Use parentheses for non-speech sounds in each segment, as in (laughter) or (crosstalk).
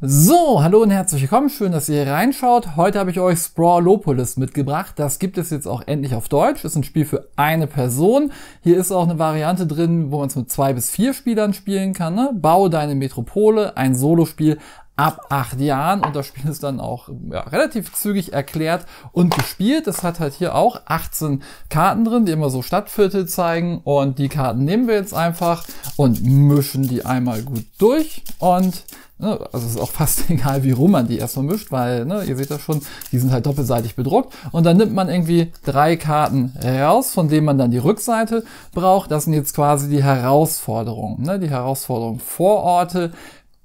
So, hallo und herzlich willkommen. Schön, dass ihr hier reinschaut. Heute habe ich euch Sprawlopolis mitgebracht. Das gibt es jetzt auch endlich auf Deutsch. Ist ein Spiel für eine Person. Hier ist auch eine Variante drin, wo man es mit zwei bis vier Spielern spielen kann. Ne? Baue deine Metropole, ein Solospiel ab acht Jahren. Und das Spiel ist dann auch ja, relativ zügig erklärt und gespielt. Es hat halt hier auch 18 Karten drin, die immer so Stadtviertel zeigen. Und die Karten nehmen wir jetzt einfach und mischen die einmal gut durch. Und ne, also es ist auch (laughs) fast egal, wie rum man die erstmal mischt, weil ne, ihr seht das schon, die sind halt doppelseitig bedruckt. Und dann nimmt man irgendwie drei Karten raus, von denen man dann die Rückseite braucht. Das sind jetzt quasi die Herausforderungen, ne, die Herausforderungen Vororte,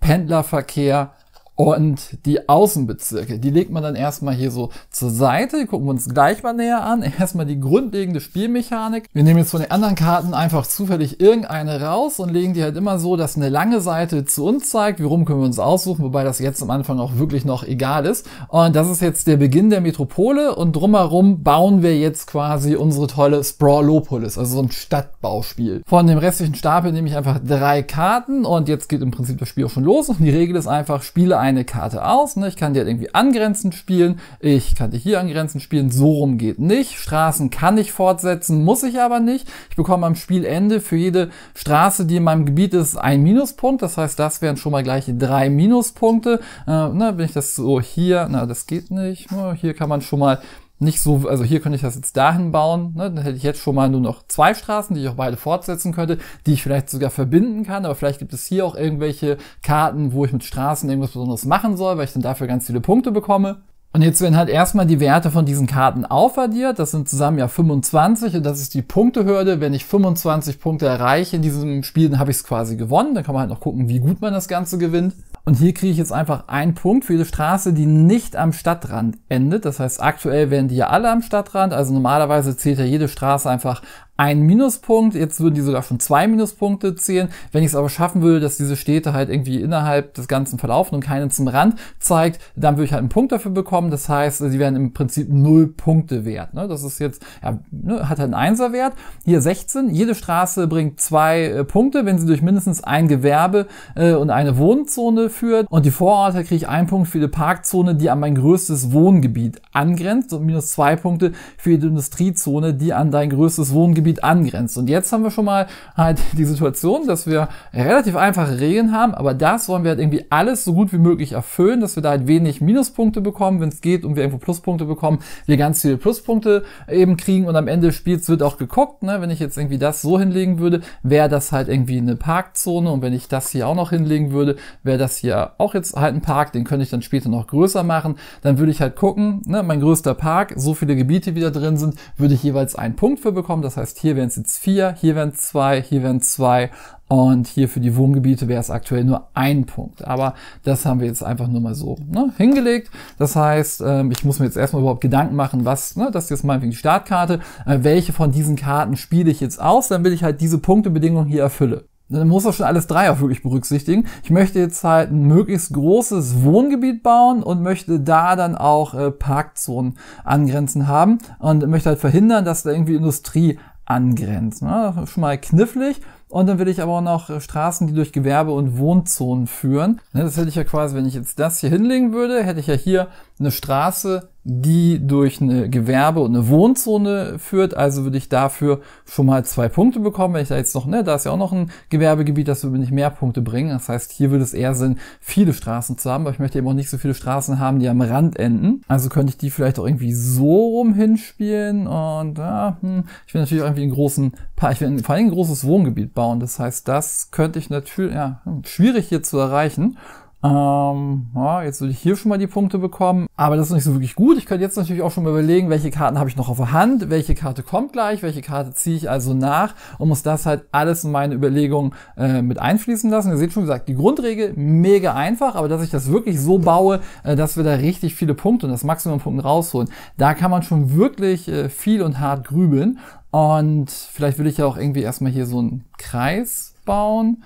Pendlerverkehr und die Außenbezirke, die legt man dann erstmal hier so zur Seite. Gucken wir uns gleich mal näher an. (laughs) Erstmal die grundlegende Spielmechanik. Wir nehmen jetzt von den anderen Karten einfach zufällig irgendeine raus und legen die halt immer so, dass eine lange Seite zu uns zeigt. Wie rum können wir uns aussuchen, wobei das jetzt am Anfang auch wirklich noch egal ist. Und das ist jetzt der Beginn der Metropole und drumherum bauen wir jetzt quasi unsere tolle Sprawlopolis, also so ein Stadtbauspiel. Von dem restlichen Stapel nehme ich einfach drei Karten und jetzt geht im Prinzip das Spiel auch schon los und die Regel ist einfach, spiele eine Karte aus. Ne? Ich kann die halt irgendwie angrenzend spielen. Ich kann die hier angrenzend spielen. So rum geht nicht. Straßen kann ich fortsetzen, muss ich aber nicht. Ich bekomme am Spielende für jede Straße, die in meinem Gebiet ist, einen Minuspunkt. Das heißt, das wären schon mal gleich drei Minuspunkte. Äh, ne, wenn ich das so hier, na, das geht nicht. Hier kann man schon mal nicht so, also hier könnte ich das jetzt dahin bauen, ne? dann hätte ich jetzt schon mal nur noch zwei Straßen, die ich auch beide fortsetzen könnte, die ich vielleicht sogar verbinden kann, aber vielleicht gibt es hier auch irgendwelche Karten, wo ich mit Straßen irgendwas Besonderes machen soll, weil ich dann dafür ganz viele Punkte bekomme. Und jetzt werden halt erstmal die Werte von diesen Karten aufaddiert. Das sind zusammen ja 25 und das ist die Punktehürde. Wenn ich 25 Punkte erreiche in diesem Spiel, dann habe ich es quasi gewonnen. Dann kann man halt noch gucken, wie gut man das Ganze gewinnt. Und hier kriege ich jetzt einfach einen Punkt für jede Straße, die nicht am Stadtrand endet. Das heißt, aktuell werden die ja alle am Stadtrand. Also normalerweise zählt ja jede Straße einfach ein Minuspunkt. Jetzt würden die sogar schon zwei Minuspunkte zählen. Wenn ich es aber schaffen würde, dass diese Städte halt irgendwie innerhalb des Ganzen verlaufen und keinen zum Rand zeigt, dann würde ich halt einen Punkt dafür bekommen. Das heißt, sie werden im Prinzip null Punkte wert. Ne? Das ist jetzt, ja, ne, hat halt einen Einserwert. Hier 16. Jede Straße bringt zwei äh, Punkte, wenn sie durch mindestens ein Gewerbe äh, und eine Wohnzone führt. Und die Vororte kriege ich einen Punkt für die Parkzone, die an mein größtes Wohngebiet angrenzt und minus zwei Punkte für die Industriezone, die an dein größtes Wohngebiet Gebiet angrenzt. Und jetzt haben wir schon mal halt die Situation, dass wir relativ einfache Regeln haben, aber das wollen wir halt irgendwie alles so gut wie möglich erfüllen, dass wir da halt wenig Minuspunkte bekommen, wenn es geht und wir irgendwo Pluspunkte bekommen, wir ganz viele Pluspunkte eben kriegen und am Ende des Spiels wird auch geguckt, ne? wenn ich jetzt irgendwie das so hinlegen würde, wäre das halt irgendwie eine Parkzone und wenn ich das hier auch noch hinlegen würde, wäre das hier auch jetzt halt ein Park, den könnte ich dann später noch größer machen, dann würde ich halt gucken, ne? mein größter Park, so viele Gebiete, wie da drin sind, würde ich jeweils einen Punkt für bekommen, das heißt, hier wären es jetzt vier, hier wären zwei, hier wären zwei und hier für die Wohngebiete wäre es aktuell nur ein Punkt. Aber das haben wir jetzt einfach nur mal so ne, hingelegt. Das heißt, ähm, ich muss mir jetzt erstmal überhaupt Gedanken machen, was, ne, das ist jetzt meinetwegen die Startkarte, äh, welche von diesen Karten spiele ich jetzt aus, damit ich halt diese Punktebedingungen hier erfülle. Dann muss er schon alles drei auch wirklich berücksichtigen. Ich möchte jetzt halt ein möglichst großes Wohngebiet bauen und möchte da dann auch äh, Parkzonen angrenzen haben und möchte halt verhindern, dass da irgendwie Industrie angrenzt. Ne? Schon mal knifflig. Und dann will ich aber auch noch Straßen, die durch Gewerbe- und Wohnzonen führen. Ne, das hätte ich ja quasi, wenn ich jetzt das hier hinlegen würde, hätte ich ja hier eine Straße, die durch eine Gewerbe- und eine Wohnzone führt. Also würde ich dafür schon mal zwei Punkte bekommen. Wenn ich da jetzt noch, ne, da ist ja auch noch ein Gewerbegebiet, das würde nicht mehr Punkte bringen. Das heißt, hier würde es eher Sinn, viele Straßen zu haben, aber ich möchte eben auch nicht so viele Straßen haben, die am Rand enden. Also könnte ich die vielleicht auch irgendwie so rum hinspielen und ja, hm, ich will natürlich auch irgendwie einen großen, ich will vor allem ein großes Wohngebiet bauen. Das heißt, das könnte ich natürlich, ja, schwierig hier zu erreichen. Ähm, ja, jetzt würde ich hier schon mal die Punkte bekommen, aber das ist nicht so wirklich gut. Ich könnte jetzt natürlich auch schon mal überlegen, welche Karten habe ich noch auf der Hand, welche Karte kommt gleich, welche Karte ziehe ich also nach und muss das halt alles in meine Überlegungen äh, mit einfließen lassen. Ihr seht schon gesagt, die Grundregel mega einfach, aber dass ich das wirklich so baue, äh, dass wir da richtig viele Punkte und das Maximum Punkte rausholen, da kann man schon wirklich äh, viel und hart grübeln. Und vielleicht will ich ja auch irgendwie erstmal hier so einen Kreis bauen.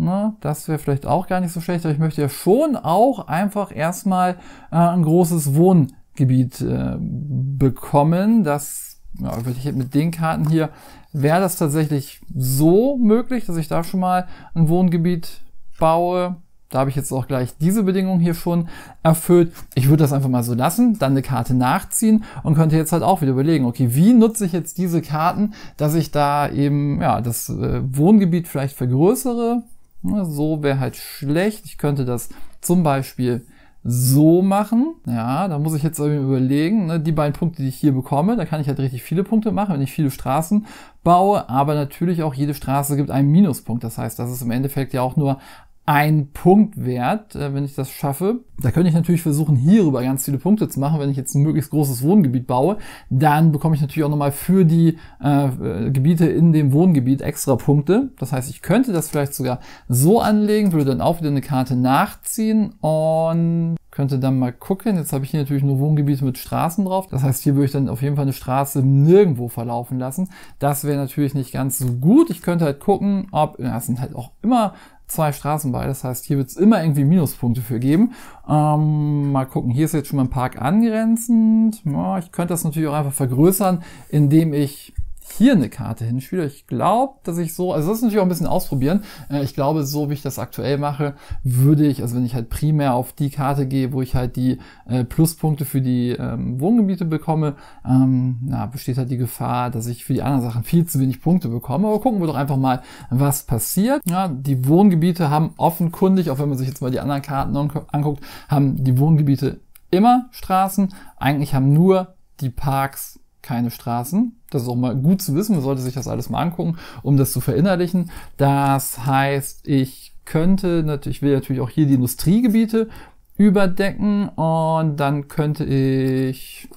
Ne, das wäre vielleicht auch gar nicht so schlecht, aber ich möchte ja schon auch einfach erstmal äh, ein großes Wohngebiet äh, bekommen. Das ja, mit den Karten hier wäre das tatsächlich so möglich, dass ich da schon mal ein Wohngebiet baue. Da habe ich jetzt auch gleich diese Bedingung hier schon erfüllt. Ich würde das einfach mal so lassen, dann eine Karte nachziehen und könnte jetzt halt auch wieder überlegen, okay, wie nutze ich jetzt diese Karten, dass ich da eben ja das äh, Wohngebiet vielleicht vergrößere. So wäre halt schlecht. Ich könnte das zum Beispiel so machen. Ja, da muss ich jetzt überlegen, ne, die beiden Punkte, die ich hier bekomme, da kann ich halt richtig viele Punkte machen, wenn ich viele Straßen baue, aber natürlich auch jede Straße gibt einen Minuspunkt. Das heißt, das ist im Endeffekt ja auch nur ein Punkt wert, äh, wenn ich das schaffe. Da könnte ich natürlich versuchen, hierüber ganz viele Punkte zu machen. Wenn ich jetzt ein möglichst großes Wohngebiet baue, dann bekomme ich natürlich auch nochmal für die äh, äh, Gebiete in dem Wohngebiet extra Punkte. Das heißt, ich könnte das vielleicht sogar so anlegen, würde dann auch wieder eine Karte nachziehen und könnte dann mal gucken. Jetzt habe ich hier natürlich nur Wohngebiete mit Straßen drauf. Das heißt, hier würde ich dann auf jeden Fall eine Straße nirgendwo verlaufen lassen. Das wäre natürlich nicht ganz so gut. Ich könnte halt gucken, ob, ja, es sind halt auch immer zwei Straßen bei. Das heißt, hier wird es immer irgendwie Minuspunkte für geben. Ähm, mal gucken, hier ist jetzt schon mal ein Park angrenzend. Ja, ich könnte das natürlich auch einfach vergrößern, indem ich hier eine Karte hinspiele. Ich glaube, dass ich so, also das ist natürlich auch ein bisschen ausprobieren. Äh, ich glaube, so wie ich das aktuell mache, würde ich, also wenn ich halt primär auf die Karte gehe, wo ich halt die äh, Pluspunkte für die ähm, Wohngebiete bekomme, ähm, na, besteht halt die Gefahr, dass ich für die anderen Sachen viel zu wenig Punkte bekomme. Aber gucken wir doch einfach mal, was passiert. Ja, die Wohngebiete haben offenkundig, auch wenn man sich jetzt mal die anderen Karten anguckt, haben die Wohngebiete immer Straßen. Eigentlich haben nur die Parks keine Straßen. Das ist auch mal gut zu wissen. Man sollte sich das alles mal angucken, um das zu verinnerlichen. Das heißt, ich könnte natürlich, ich will natürlich auch hier die Industriegebiete überdecken und dann könnte ich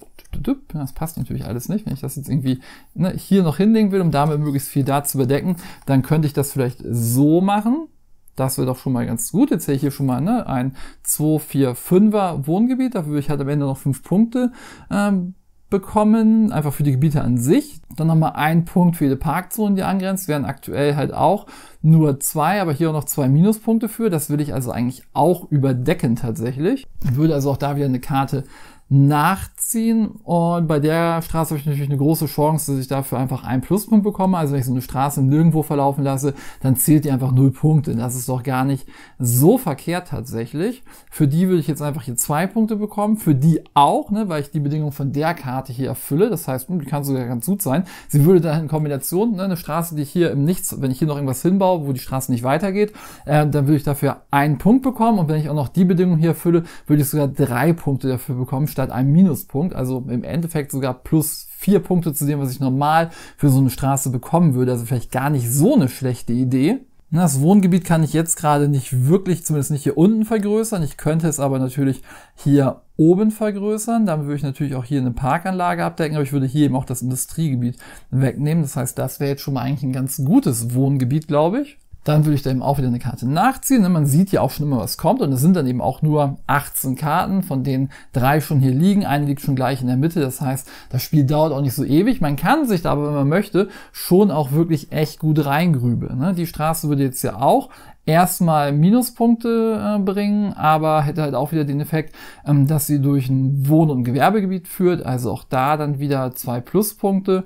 das passt natürlich alles nicht. Wenn ich das jetzt irgendwie ne, hier noch hinlegen will, um damit möglichst viel da zu überdecken, dann könnte ich das vielleicht so machen. Das wäre doch schon mal ganz gut. Jetzt sehe ich hier schon mal ne, ein 2, 4, 5er Wohngebiet. Dafür würde ich halt am Ende noch 5 Punkte ähm, bekommen, einfach für die Gebiete an sich. Dann nochmal ein Punkt für jede Parkzone, die angrenzt, wären aktuell halt auch nur zwei, aber hier auch noch zwei Minuspunkte für. Das will ich also eigentlich auch überdecken tatsächlich. Würde also auch da wieder eine Karte nachziehen. Und bei der Straße habe ich natürlich eine große Chance, dass ich dafür einfach einen Pluspunkt bekomme. Also wenn ich so eine Straße nirgendwo verlaufen lasse, dann zählt die einfach null Punkte. Das ist doch gar nicht so verkehrt tatsächlich. Für die würde ich jetzt einfach hier zwei Punkte bekommen. Für die auch, ne, weil ich die Bedingung von der Karte hier erfülle. Das heißt, hm, die kann sogar ganz gut sein. Sie würde dann in Kombination, ne, eine Straße, die ich hier im Nichts, wenn ich hier noch irgendwas hinbaue, wo die Straße nicht weitergeht, äh, dann würde ich dafür einen Punkt bekommen. Und wenn ich auch noch die Bedingung hier erfülle, würde ich sogar drei Punkte dafür bekommen, statt einem Minuspunkt. Also im Endeffekt sogar plus vier Punkte zu dem, was ich normal für so eine Straße bekommen würde. Also vielleicht gar nicht so eine schlechte Idee. Das Wohngebiet kann ich jetzt gerade nicht wirklich, zumindest nicht hier unten vergrößern. Ich könnte es aber natürlich hier oben vergrößern. Damit würde ich natürlich auch hier eine Parkanlage abdecken, aber ich würde hier eben auch das Industriegebiet wegnehmen. Das heißt, das wäre jetzt schon mal eigentlich ein ganz gutes Wohngebiet, glaube ich. Dann würde ich da eben auch wieder eine Karte nachziehen. Man sieht ja auch schon immer, was kommt. Und es sind dann eben auch nur 18 Karten, von denen drei schon hier liegen. Eine liegt schon gleich in der Mitte. Das heißt, das Spiel dauert auch nicht so ewig. Man kann sich da aber, wenn man möchte, schon auch wirklich echt gut reingrübeln. Ne? Die Straße würde jetzt ja auch erstmal Minuspunkte äh, bringen, aber hätte halt auch wieder den Effekt, ähm, dass sie durch ein Wohn- und Gewerbegebiet führt. Also auch da dann wieder zwei Pluspunkte.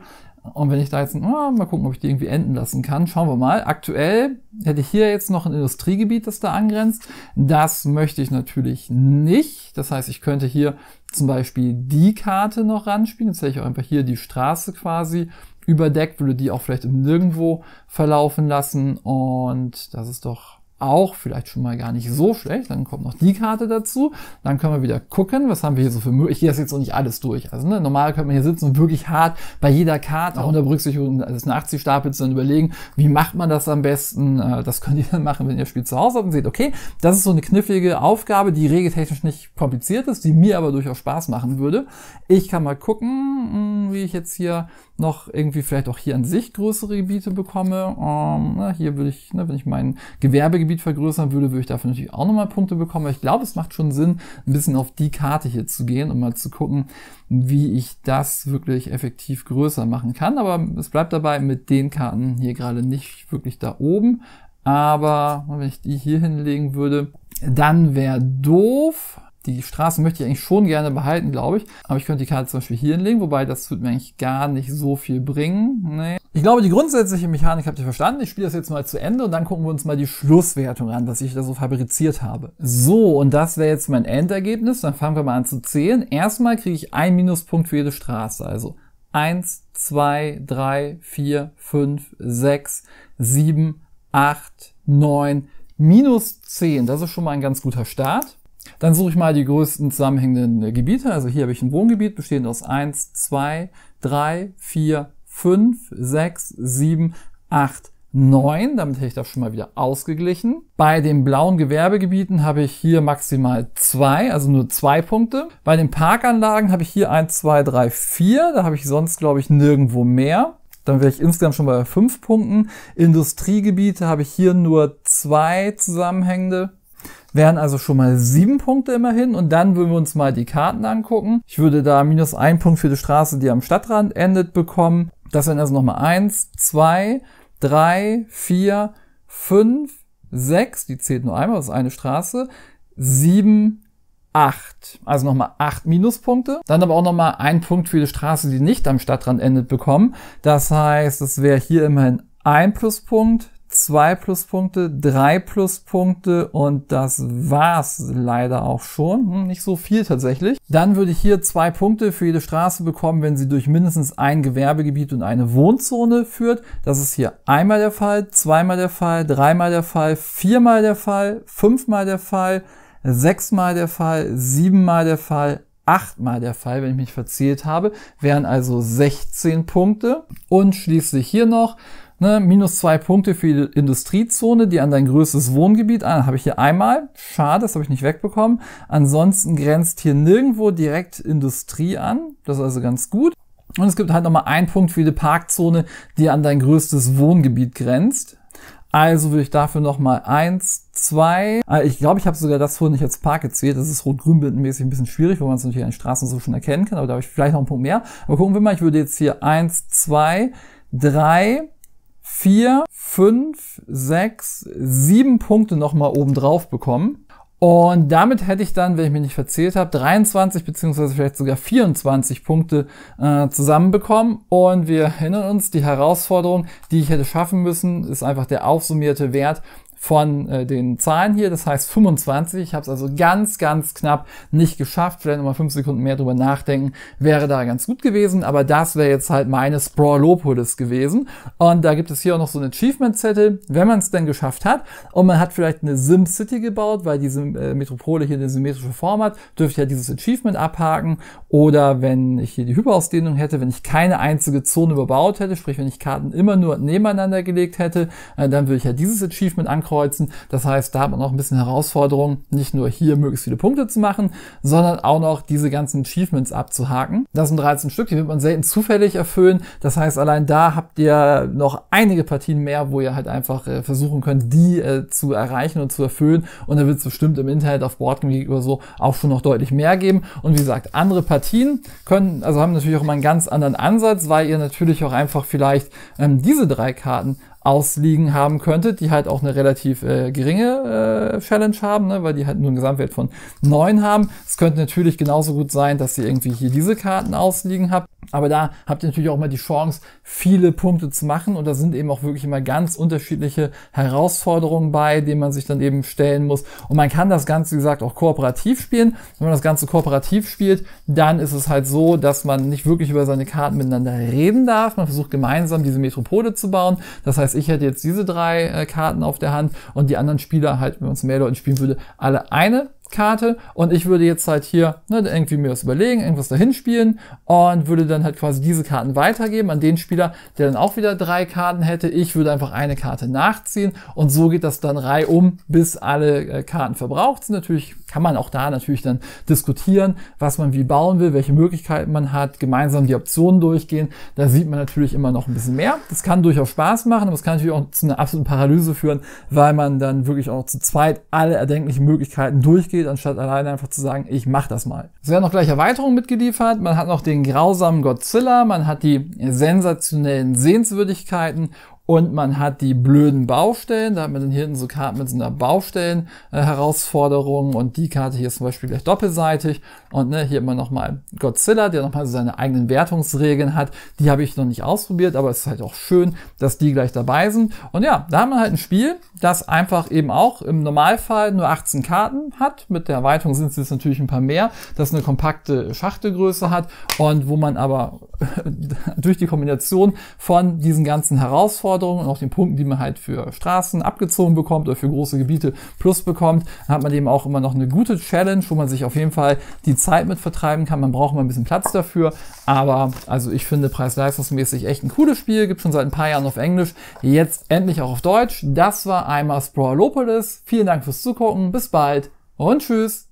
Und wenn ich da jetzt, oh, mal gucken, ob ich die irgendwie enden lassen kann, schauen wir mal. Aktuell hätte ich hier jetzt noch ein Industriegebiet, das da angrenzt. Das möchte ich natürlich nicht. Das heißt, ich könnte hier zum Beispiel die Karte noch ranspielen. Jetzt hätte ich auch einfach hier die Straße quasi überdeckt, würde die auch vielleicht Nirgendwo verlaufen lassen. Und das ist doch auch vielleicht schon mal gar nicht so schlecht. Dann kommt noch die Karte dazu. Dann können wir wieder gucken, was haben wir hier so für Möglichkeiten. Ich gehe das jetzt noch nicht alles durch. Also ne, normal könnte man hier sitzen und wirklich hart bei jeder Karte, auch unter Berücksichtigung des Nachziehstapels, dann überlegen, wie macht man das am besten. Äh, das könnt ihr dann machen, wenn ihr das Spiel zu Hause habt und seht, okay, das ist so eine knifflige Aufgabe, die regeltechnisch nicht kompliziert ist, die mir aber durchaus Spaß machen würde. Ich kann mal gucken, hm, wie ich jetzt hier noch irgendwie vielleicht auch hier an sich größere Gebiete bekomme. Ähm, na, hier würde ich, ne, wenn ich mein Gewerbegebiet vergrößern würde, würde ich dafür natürlich auch nochmal Punkte bekommen. Ich glaube, es macht schon Sinn, ein bisschen auf die Karte hier zu gehen und mal zu gucken, wie ich das wirklich effektiv größer machen kann. Aber es bleibt dabei mit den Karten hier gerade nicht wirklich da oben. Aber wenn ich die hier hinlegen würde, dann wäre doof, Die Straße möchte ich eigentlich schon gerne behalten, glaube ich. Aber ich könnte die Karte zum Beispiel hier hinlegen, wobei das wird mir eigentlich gar nicht so viel bringen. Nee. Ich glaube, die grundsätzliche Mechanik habt ihr verstanden. Ich spiele das jetzt mal zu Ende und dann gucken wir uns mal die Schlusswertung an, was ich da so fabriziert habe. So, und das wäre jetzt mein Endergebnis. Dann fangen wir mal an zu zählen. Erstmal kriege ich einen Minuspunkt für jede Straße. Also eins, zwei, drei, vier, fünf, sechs, sieben, acht, neun, minus zehn. Das ist schon mal ein ganz guter Start. Dann suche ich mal die größten zusammenhängenden Gebiete. Also hier habe ich ein Wohngebiet bestehend aus eins, zwei, drei, vier, 5, 6, 7, 8, 9. Damit hätte ich das schon mal wieder ausgeglichen. Bei den blauen Gewerbegebieten habe ich hier maximal 2, also nur 2 Punkte. Bei den Parkanlagen habe ich hier 1, 2, 3, 4. Da habe ich sonst, glaube ich, nirgendwo mehr. Dann wäre ich insgesamt schon bei 5 Punkten. Industriegebiete habe ich hier nur 2 zusammenhängende wären also schon mal sieben Punkte immerhin. Und dann würden wir uns mal die Karten angucken. Ich würde da minus ein Punkt für die Straße, die am Stadtrand endet, bekommen. Das wären also nochmal eins, zwei, drei, vier, fünf, sechs. Die zählt nur einmal, das ist eine Straße. Sieben, acht. Also nochmal acht Minuspunkte. Dann aber auch nochmal ein Punkt für die Straße, die nicht am Stadtrand endet, bekommen. Das heißt, es wäre hier immerhin ein Pluspunkt, zwei Pluspunkte, drei Pluspunkte und das war's leider auch schon. Hm, nicht so viel tatsächlich. Dann würde ich hier zwei Punkte für jede Straße bekommen, wenn sie durch mindestens ein Gewerbegebiet und eine Wohnzone führt. Das ist hier einmal der Fall, zweimal der Fall, dreimal der Fall, viermal der Fall, fünfmal der Fall, sechsmal der Fall, siebenmal der Fall, achtmal der Fall, wenn ich mich verzählt habe, wären also 16 Punkte. Und schließlich hier noch Ne, minus zwei Punkte für die Industriezone, die an dein größtes Wohngebiet an. Habe ich hier einmal. Schade, das habe ich nicht wegbekommen. Ansonsten grenzt hier nirgendwo direkt Industrie an. Das ist also ganz gut. Und es gibt halt nochmal einen Punkt für die Parkzone, die an dein größtes Wohngebiet grenzt. Also würde ich dafür nochmal eins, zwei. Ah, ich glaube, ich habe sogar das vorhin nicht als Park gezählt. Das ist rot-grün-blindenmäßig ein bisschen schwierig, wo man es natürlich an Straßen so schon erkennen kann. Aber da habe ich vielleicht noch einen Punkt mehr. Aber gucken wir mal, ich würde jetzt hier eins, zwei, drei, vier, fünf, sechs, sieben Punkte nochmal oben drauf bekommen. Und damit hätte ich dann, wenn ich mich nicht verzählt habe, 23 beziehungsweise vielleicht sogar 24 Punkte äh, zusammenbekommen. Und wir erinnern uns, die Herausforderung, die ich hätte schaffen müssen, ist einfach der aufsummierte Wert von äh, den Zahlen hier, das heißt 25. Ich habe es also ganz, ganz knapp nicht geschafft. Vielleicht nochmal fünf Sekunden mehr drüber nachdenken, wäre da ganz gut gewesen. Aber das wäre jetzt halt meine Sprawlopolis gewesen. Und da gibt es hier auch noch so einen Achievement-Zettel, wenn man es denn geschafft hat. Und man hat vielleicht eine Sim-City gebaut, weil diese äh, Metropole hier eine symmetrische Form hat, dürfte ja dieses Achievement abhaken. Oder wenn ich hier die Hyperausdehnung hätte, wenn ich keine einzige Zone überbaut hätte, sprich wenn ich Karten immer nur nebeneinander gelegt hätte, äh, dann würde ich ja dieses Achievement ankreuzen ankreuzen. Das heißt, da hat man auch ein bisschen Herausforderung, nicht nur hier möglichst viele Punkte zu machen, sondern auch noch diese ganzen Achievements abzuhaken. Das sind 13 Stück, die wird man selten zufällig erfüllen. Das heißt, allein da habt ihr noch einige Partien mehr, wo ihr halt einfach äh, versuchen könnt, die äh, zu erreichen und zu erfüllen. Und da wird es bestimmt im Internet auf Boardgame oder so auch schon noch deutlich mehr geben. Und wie gesagt, andere Partien können, also haben natürlich auch immer einen ganz anderen Ansatz, weil ihr natürlich auch einfach vielleicht ähm, diese drei Karten ausliegen haben könntet, die halt auch eine relativ äh, geringe äh, Challenge haben, ne, weil die halt nur einen Gesamtwert von neun haben. Es könnte natürlich genauso gut sein, dass ihr irgendwie hier diese Karten ausliegen habt. Aber da habt ihr natürlich auch mal die Chance, viele Punkte zu machen. Und da sind eben auch wirklich immer ganz unterschiedliche Herausforderungen bei, denen man sich dann eben stellen muss. Und man kann das Ganze, wie gesagt, auch kooperativ spielen. Wenn man das Ganze kooperativ spielt, dann ist es halt so, dass man nicht wirklich über seine Karten miteinander reden darf. Man versucht gemeinsam diese Metropole zu bauen. Das heißt, ich hätte jetzt diese drei äh, Karten auf der Hand und die anderen Spieler halt, wenn man es mehr Leuten spielen würde, alle eine Karte und ich würde jetzt halt hier ne, irgendwie mir was überlegen, irgendwas dahin spielen und würde dann halt quasi diese Karten weitergeben an den Spieler, der dann auch wieder drei Karten hätte. Ich würde einfach eine Karte nachziehen und so geht das dann reihum, bis alle äh, Karten verbraucht sind. Natürlich kann man auch da natürlich dann diskutieren, was man wie bauen will, welche Möglichkeiten man hat, gemeinsam die Optionen durchgehen. Da sieht man natürlich immer noch ein bisschen mehr. Das kann durchaus Spaß machen, aber es kann natürlich auch zu einer absoluten Paralyse führen, weil man dann wirklich auch zu zweit alle erdenklichen Möglichkeiten durchgeht geht, anstatt alleine einfach zu sagen, ich mach das mal. Es werden noch gleich Erweiterungen mitgeliefert. Man hat noch den grausamen Godzilla, man hat die sensationellen Sehenswürdigkeiten und man hat die blöden Baustellen. Da hat man dann hier hinten so Karten mit so einer Baustellen-Herausforderung und die Karte hier ist zum Beispiel gleich doppelseitig und ne, hier immer nochmal Godzilla, der nochmal seine eigenen Wertungsregeln hat. Die habe ich noch nicht ausprobiert, aber es ist halt auch schön, dass die gleich dabei sind. Und ja, da haben wir halt ein Spiel, das einfach eben auch im Normalfall nur 18 Karten hat. Mit der Erweiterung sind es jetzt natürlich ein paar mehr, das eine kompakte Schachtelgröße hat und wo man aber (laughs) durch die Kombination von diesen ganzen Herausforderungen und auch den Punkten, die man halt für Straßen abgezogen bekommt oder für große Gebiete plus bekommt, dann hat man eben auch immer noch eine gute Challenge, wo man sich auf jeden Fall die Zeit mit vertreiben kann. Man braucht immer ein bisschen Platz dafür, aber also ich finde preis-leistungsmäßig echt ein cooles Spiel, gibt schon seit ein paar Jahren auf Englisch, jetzt endlich auch auf Deutsch. Das war einmal Sprawlopolis. Vielen Dank fürs Zugucken, bis bald und tschüss.